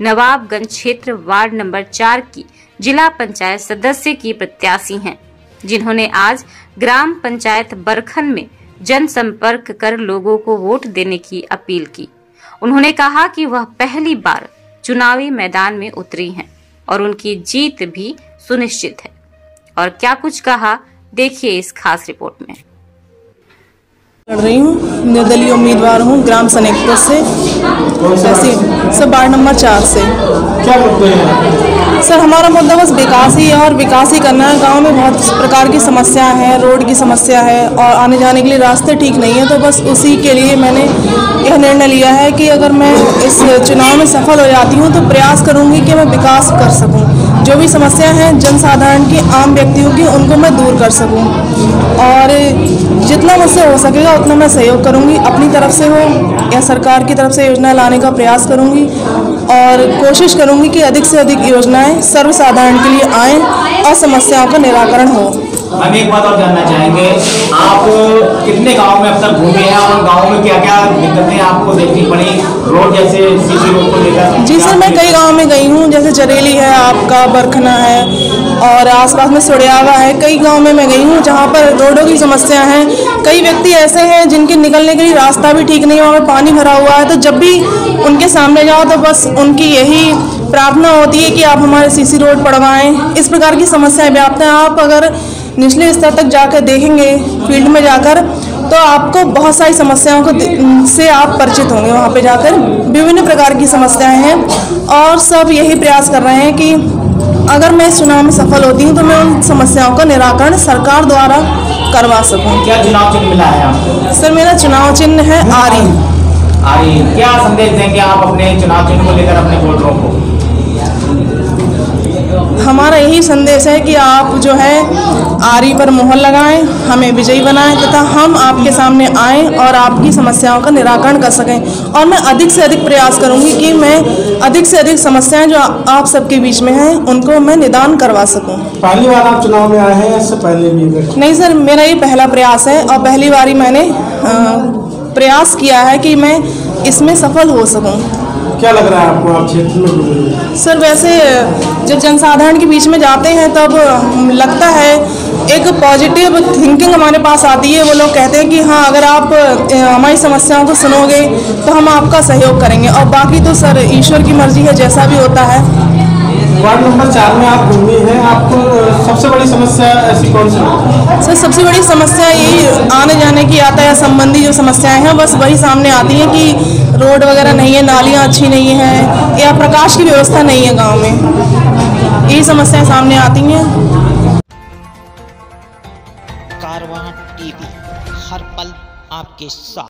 नवाबगंज क्षेत्र ward number चार की जिला पंचायत सदस्य की प्रत्याशी हैं, जिन्होंने आज ग्राम पंचायत बरखन में जनसंपर्क कर लोगों को वोट देने की अपील की। उन्होंने कहा कि वह पहली बार चुनावी मैदान में उतरी हैं और उनकी जीत भी सुनिश्चित है। और क्या कुछ कहा, देखिए इस खास रिपोर्ट में। लड़ रही हूँ, निर्दलीय उम्मीदवार हूँ, ग्राम सनेकपुर से। ऐसी सर वार्ड नंबर चार से। क्या मुद्दे हैं? सर हमारा मुद्दा बस विकास ही है और विकास ही करना है। गाँव में बहुत प्रकार की समस्या है रोड की समस्या है और आने जाने के लिए रास्ते ठीक नहीं है। तो बस उसी के लिए मैंने यह निर्णय लिया है कि अगर मैं इस चुनाव में सफल हो जाती हूँ तो प्रयास करूँगी कि मैं विकास कर सकूँ। जो भी समस्या हैं जनसाधारण की आम व्यक्तियों की उनको मैं दूर कर सकूँ। और जितना मुझसे हो सकेगा उतना मैं सहयोग करूँगी। अपनी तरफ़ से हो या सरकार की तरफ़ से योजना लाने का प्रयास करूँगी और कोशिश करूँगी कि अधिक से अधिक योजनाएँ सर्वसाधारण के लिए आएँ और समस्याओं का निराकरण हो। हम एक बात और जानना चाहेंगे आप कितने गाँव में अब तक घूमे हैं और गाँव में क्या क्या दिक्कतें आपको देखनी पड़ी? रोड जैसे सीसी रोड को लेकर जी सर मैं कई गाँव में गई हूँ जैसे जरेली है आपका बरखना है और आसपास में सुड़ियावा है। कई गाँव में मैं गई हूँ जहाँ पर रोडों की समस्या है। कई व्यक्ति ऐसे हैं जिनके निकलने के लिए रास्ता भी ठीक नहीं है, वहाँ पे पानी भरा हुआ है। तो जब भी उनके सामने जाओ तो बस उनकी यही प्रार्थना होती है कि आप हमारे सीसी रोड पढ़वाएँ। इस प्रकार की समस्याएँ व्याप्त हैं। आप अगर निचले स्तर तक जाकर देखेंगे, फ़ील्ड में जाकर तो आपको बहुत सारी समस्याओं को से आप परिचित होंगे। वहाँ पे जाकर विभिन्न प्रकार की समस्याएँ हैं और सब यही प्रयास कर रहे हैं कि अगर मैं चुनाव में सफल होती हूँ तो मैं उन समस्याओं का निराकरण सरकार द्वारा करवा सकूँ। क्या चुनाव चिन्ह मिला है आपको? सर मेरा चुनाव चिन्ह है आरी आरी क्या संदेश देंगे आप अपने चुनाव चिन्ह को लेकर अपने वोटरों को? हमारा यही संदेश है कि आप जो है आरी पर मोहर लगाएँ हमें विजयी बनाएँ तथा हम आपके सामने आएँ और आपकी समस्याओं का निराकरण कर सकें। और मैं अधिक से अधिक प्रयास करूँगी कि मैं अधिक से अधिक समस्याएँ जो आप सबके बीच में हैं उनको मैं निदान करवा सकूँ। पहली बार आप चुनाव में आए हैं इससे पहले भी नहीं सर मेरा ये पहला प्रयास है और पहली बारी मैंने प्रयास किया है कि मैं इसमें सफल हो सकूँ। क्या लग रहा है आपको? आप क्षेत्र में सर, वैसे जब जनसाधारण के बीच में जाते हैं, तब लगता है एक पॉजिटिव थिंकिंग हमारे पास आती है। वो लोग कहते हैं कि हाँ अगर आप हमारी समस्याओं को सुनोगे तो हम आपका सहयोग करेंगे। और बाकी तो सर, ईश्वर की मर्ज़ी है, जैसा भी होता है। वार्ड नंबर चार में आप घूमी हैं। आपको सबसे बड़ी समस्या ऐसी कौन सी सर सबसे बड़ी समस्या यही आने जाने की यातायात संबंधी जो समस्याएँ हैं बस वही सामने आती हैं कि रोड वगैरह नहीं है नालियाँ अच्छी नहीं हैं या प्रकाश की व्यवस्था नहीं है गाँव में। यही समस्याएँ सामने आती हैं। कारवां टीवी हर पल आपके साथ।